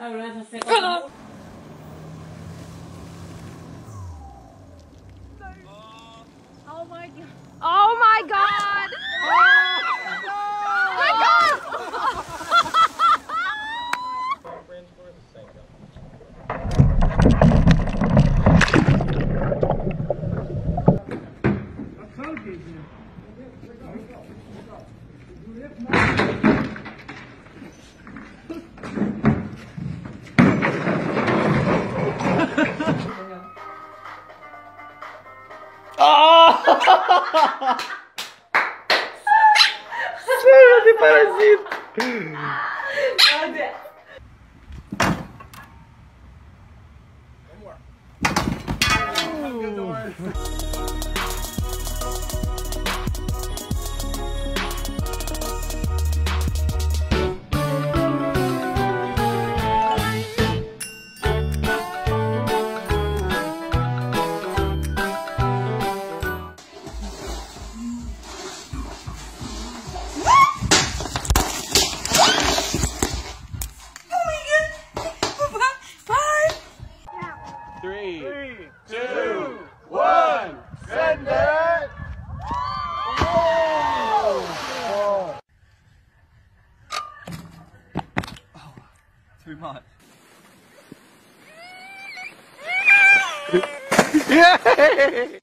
Oh Hadi. One more. Oh. Too much. Oh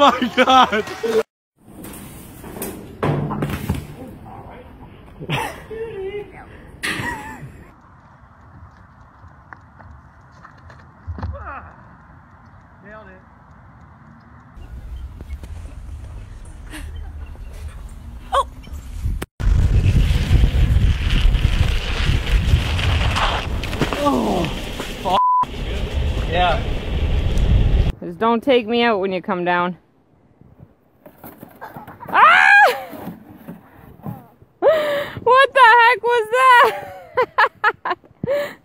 my god! Yeah. Just don't take me out when you come down. That?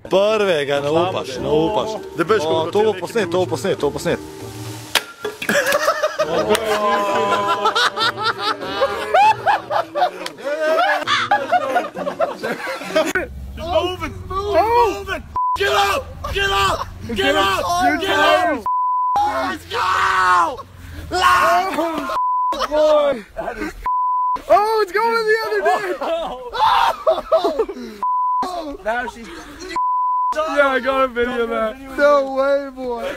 Prvega ne upaš, ne upaš. O, to bo posnet, to bo posnet, to bo posnet. Get up! Get up! Get up! Get up! Let's go! Oh, it's going in the other oh. day! Now she's. Yeah, I got a video of that. No way, boy.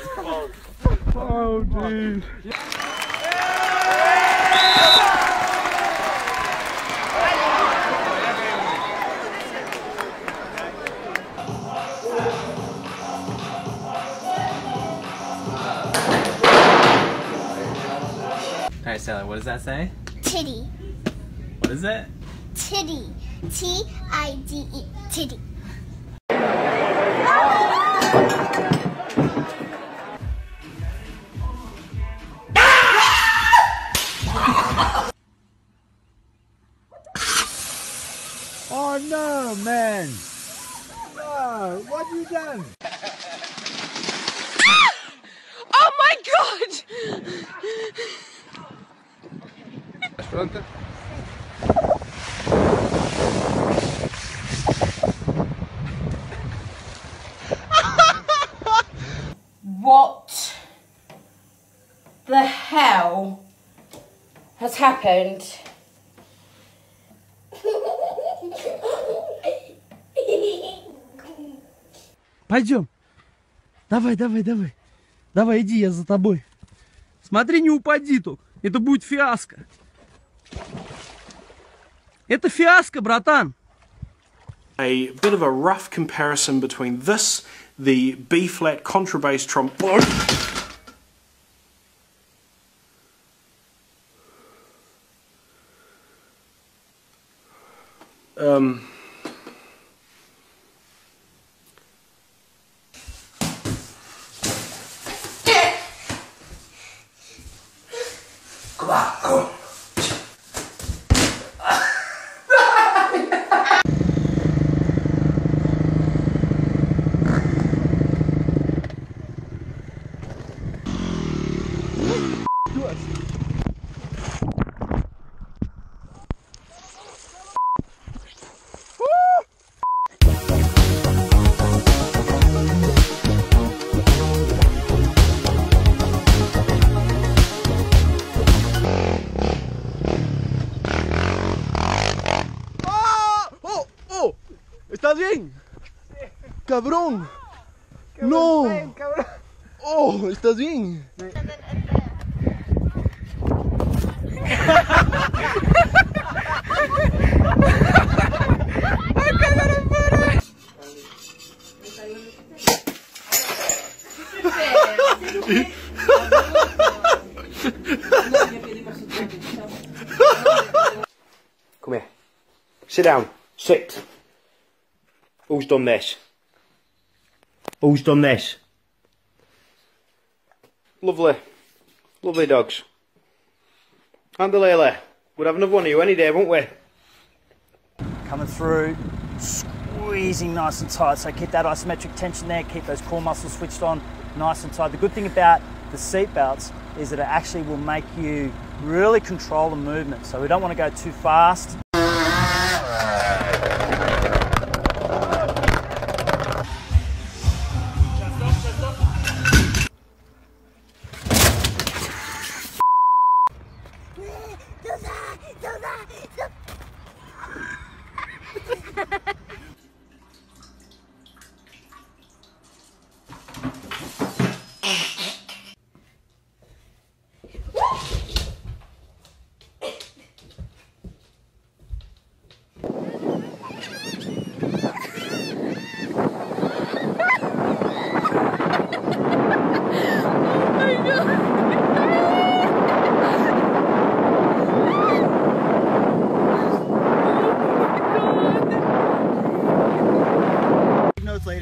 Oh, dude. Alright, Sally, what does that say? Titty. What is it? Titty. T I D E. Titty. Oh no, man. No, what you done? Oh my god! Happened? Пойдем. Давай, давай, давай. Давай, иди, я за тобой. Смотри, не упади тут. Это будет фиаско. Это фиаско, братан. a bit of a rough comparison between this, the B flat contrabass trombone. Um, cabrón. No. Oh, ¿estás bien? Come here. Sit down. Sit. Who's done this? Who's done this? Lovely. Lovely dogs. And the Layla. We'd have another one of you any day, won't we? coming through, squeezing nice and tight. So keep that isometric tension there, keep those core muscles switched on nice and tight. The good thing about the seat belts is that it actually will make you really control the movement. So we don't want to go too fast.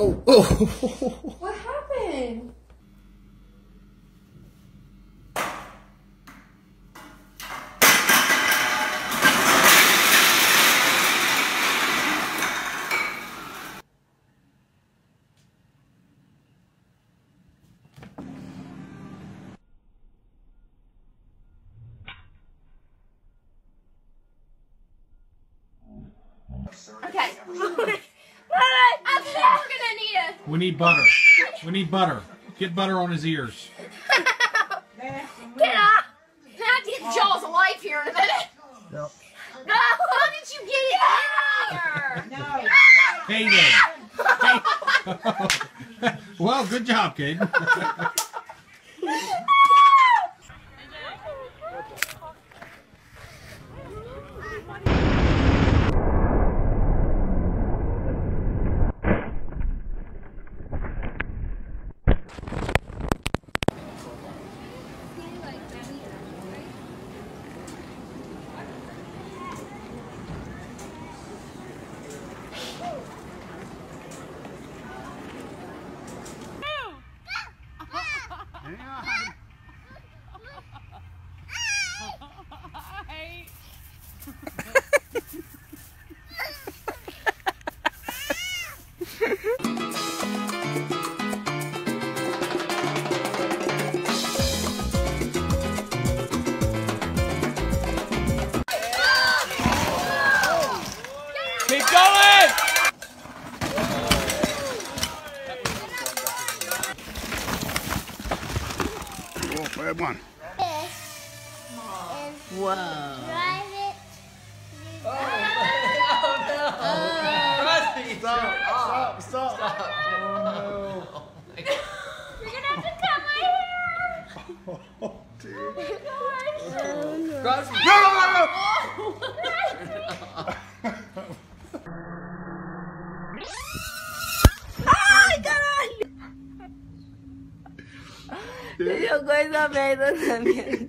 Oh, oh. What happened? Okay. I'm never gonna need it. We need butter. We need butter. Get butter on his ears. Can I? Can I get Jaws of life here in a minute? No. No, how did you get in here? Caden. well, good job, Caden. Keep Bad one. Whoa. Drive it. Stop, stop. You're gonna have to cut my hair. Oh Yo 都在那上面。